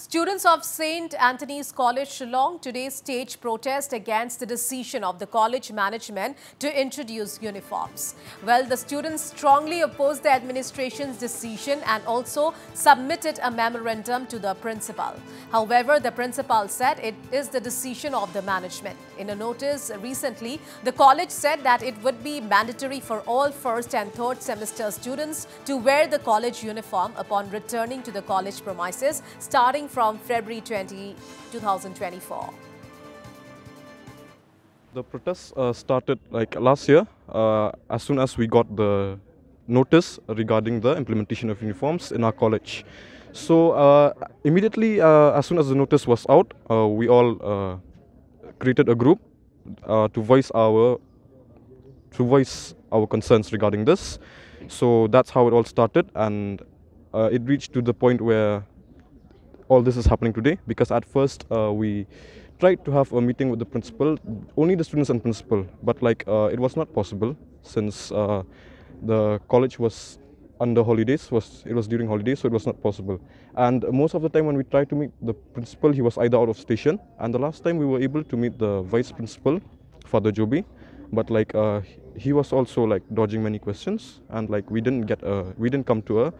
Students of St. Anthony's College Shillong today staged protest against the decision of the college management to introduce uniforms. Well, the students strongly opposed the administration's decision and also submitted a memorandum to the principal. However, the principal said it is the decision of the management. In a notice recently, the college said that it would be mandatory for all first and third semester students to wear the college uniform upon returning to the college premises starting from February 20, 2024. The protests uh, started like last year uh, as soon as we got the notice regarding the implementation of uniforms in our college. So uh, immediately uh, as soon as the notice was out, uh, we all uh, created a group to voice our to voice our concerns regarding this. So that's how it all started, and it reached to the point where all this is happening today because at first uh, we tried to have a meeting with the principal, only the students and principal, but like uh, it was not possible since uh, the college was under holidays was it was during holidays so it was not possible. And most of the time when we tried to meet the principal he was either out of station and the last time we were able to meet the vice principal father joby but like uh, he was also like dodging many questions and like we didn't get a we didn't come to a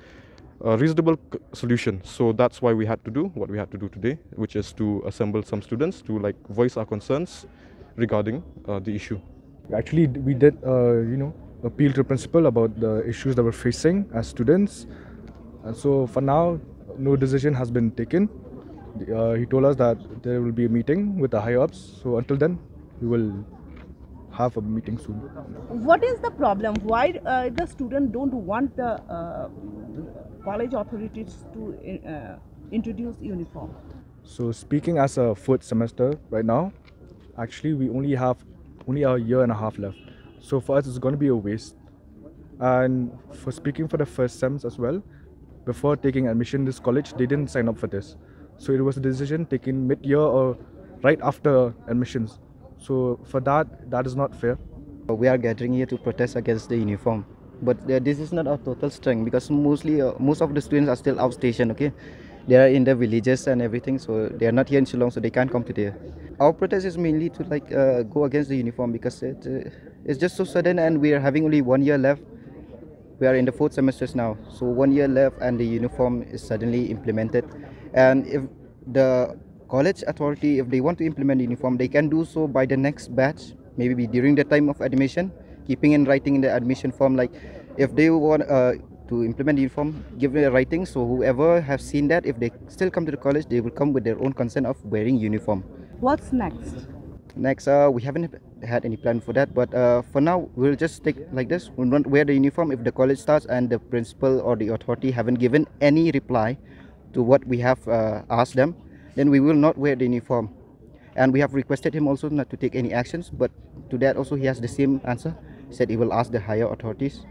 a reasonable solution. So that's why we had to do what we had to do today, which is to assemble some students to like voice our concerns regarding uh, the issue. Actually, we did, uh, you know, appeal to principal about the issues that we're facing as students. And so for now, no decision has been taken. Uh, he told us that there will be a meeting with the higher ups. So until then, we will have a meeting soon. What is the problem? Why uh, the student don't want the uh, college authorities to uh, introduce uniform? So speaking as a fourth semester right now, actually we only have only a year and a half left. So for us it's going to be a waste. And for speaking for the first sems as well, before taking admission in this college, they didn't sign up for this. So it was a decision taken mid-year or right after admissions. So for that, that is not fair. We are gathering here to protest against the uniform but uh, this is not our total strength because mostly uh, most of the students are still outstation okay? They are in the villages and everything so they are not here in Shillong so they can't come today. Our protest is mainly to like uh, go against the uniform because it, uh, it's just so sudden and we are having only one year left. We are in the fourth semesters now so one year left and the uniform is suddenly implemented. And if the college authority if they want to implement uniform they can do so by the next batch maybe during the time of admission keeping in writing in the admission form like if they want uh, to implement the uniform give a writing so whoever have seen that if they still come to the college they will come with their own consent of wearing uniform. What's next? Next uh, we haven't had any plan for that but uh, for now we'll just stick like this. We won't wear the uniform if the college starts and the principal or the authority haven't given any reply to what we have uh, asked them. Then we will not wear the uniform and we have requested him also not to take any actions but to that also he has the same answer. Said he will ask the higher authorities